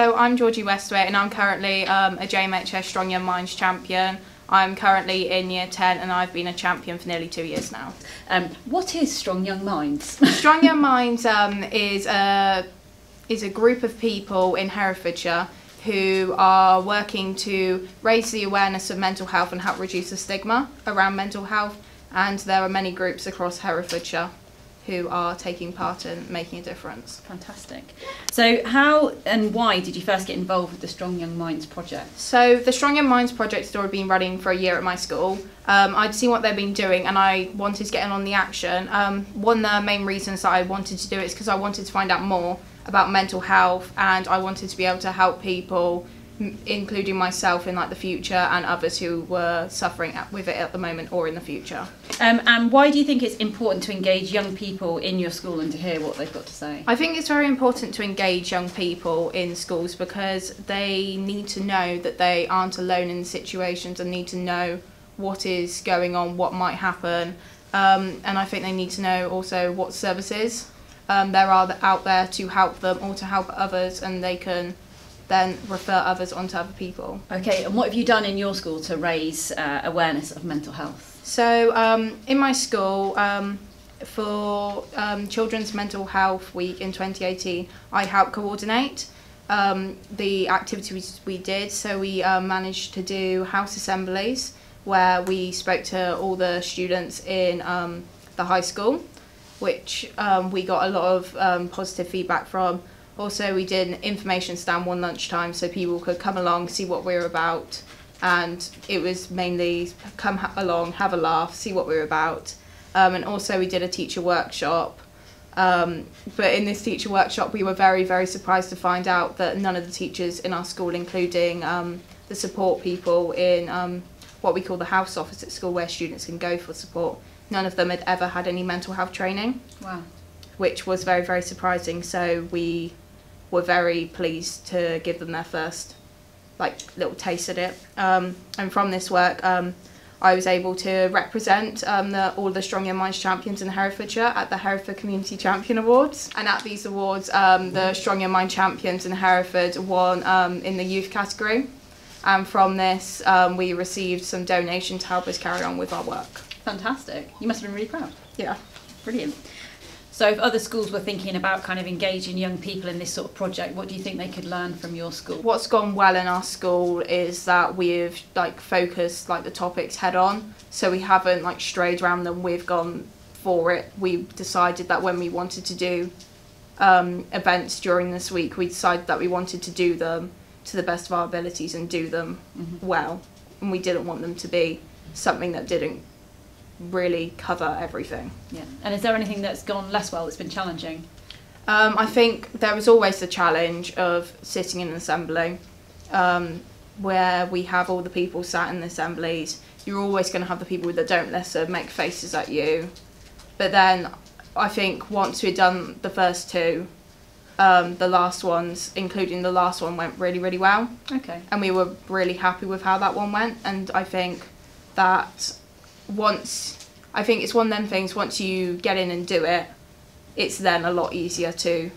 So I'm Georgie Westway and I'm currently um, a JMHS Strong Young Minds champion. I'm currently in year 10 and I've been a champion for nearly two years now. Um, what is Strong Young Minds? Strong Young Minds um, is, a, is a group of people in Herefordshire who are working to raise the awareness of mental health and help reduce the stigma around mental health and there are many groups across Herefordshire who are taking part in making a difference. Fantastic. So, how and why did you first get involved with the Strong Young Minds project? So, the Strong Young Minds project had already been running for a year at my school. Um, I'd seen what they've been doing and I wanted to get in on the action. Um, one of the main reasons that I wanted to do it is because I wanted to find out more about mental health and I wanted to be able to help people including myself in like the future and others who were suffering with it at the moment or in the future. Um, and why do you think it's important to engage young people in your school and to hear what they've got to say? I think it's very important to engage young people in schools because they need to know that they aren't alone in situations and need to know what is going on, what might happen, um, and I think they need to know also what services um, there are out there to help them or to help others, and they can then refer others onto other people. Okay, and what have you done in your school to raise uh, awareness of mental health? So, um, in my school, um, for um, Children's Mental Health Week in 2018, I helped coordinate um, the activities we did. So, we uh, managed to do house assemblies where we spoke to all the students in um, the high school, which um, we got a lot of positive feedback from also, we did an information stand one lunchtime so people could come along, see what we are about, and it was mainly come ha- along, have a laugh, see what we are about. Um, and also, we did a teacher workshop. Um, but in this teacher workshop, we were very, very surprised to find out that none of the teachers in our school, including um, the support people in um, what we call the house office at school, where students can go for support, none of them had ever had any mental health training. Wow. Which was very, very surprising. So we were very pleased to give them their first like little taste at it. Um, and from this work, um, I was able to represent um, the, all the Strong Young Minds champions in Herefordshire at the Hereford Community Champion Awards. And at these awards, um, the Strong Young Mind champions in Hereford won um, in the youth category. And from this, um, we received some donation to help us carry on with our work. Fantastic. You must have been really proud. Yeah. Brilliant. So if other schools were thinking about kind of engaging young people in this sort of project, what do you think they could learn from your school? What's gone well in our school is that we've like focused like the topics head on. So we haven't like strayed around them, we've gone for it. We decided that when we wanted to do um, events during this week, we decided that we wanted to do them to the best of our abilities and do them mm-hmm. well. And we didn't want them to be something that didn't really cover everything. Yeah. And is there anything that's gone less well that's been challenging? Um, I think there was always the challenge of sitting in an assembly um, where we have all the people sat in the assemblies. You're always going to have the people that don't listen, make faces at you. But then I think once we'd done the first two, um, the last ones, including the last one, went really, really well. Okay. And we were really happy with how that one went. And I think that once I think it's one of them things once you get in and do it, it's then a lot easier to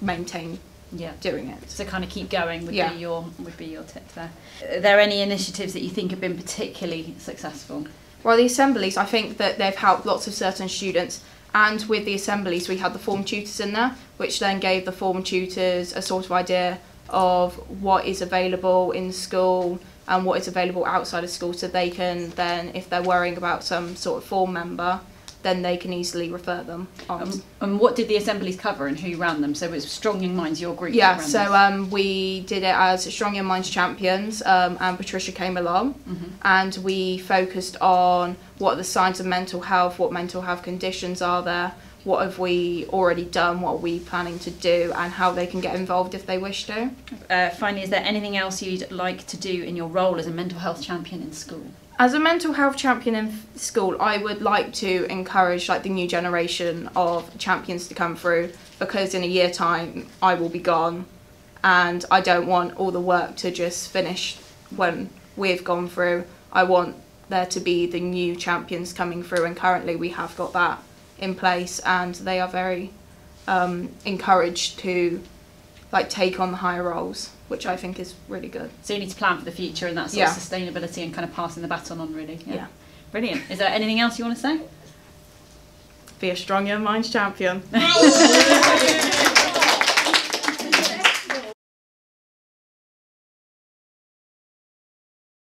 maintain yeah. doing it. So kind of keep going would yeah. be your would be your tip there. Are there any initiatives that you think have been particularly successful? Well, the assemblies, I think that they've helped lots of certain students. And with the assemblies, we had the form tutors in there, which then gave the form tutors a sort of idea of what is available in school, and what is available outside of school so they can then if they're worrying about some sort of form member then they can easily refer them on. Um, and what did the assemblies cover and who ran them? So it was Strong Young Minds, your group. Yeah, so um, we did it as Strong Young Minds champions, um, and Patricia came along, mm-hmm. and we focused on what the signs of mental health, what mental health conditions are there, what have we already done, what are we planning to do, and how they can get involved if they wish to. Uh, finally, is there anything else you'd like to do in your role as a mental health champion in school? As a mental health champion in school, I would like to encourage like the new generation of champions to come through because in a year time I will be gone and I don't want all the work to just finish when we've gone through. I want there to be the new champions coming through and currently we have got that in place and they are very um, encouraged to like take on the higher roles, which I think is really good. So you need to plan for the future and that sort Yeah. of sustainability and kind of passing the baton on, really. Yeah. Brilliant. Is there anything else you want to say? Be a strong young minds champion.